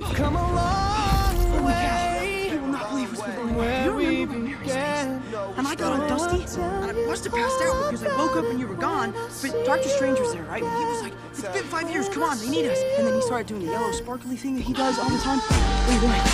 Come a long oh Holy way. cow. You will not believe what's been going on. You remember when we. And I got on Dusty, and I must have passed out because I woke up and you were gone. But Doctor Strange was there, right? And he was like, "It's been five years. Come on, they need us." And then he started doing the yellow sparkly thing that he does all the time. What are you doing?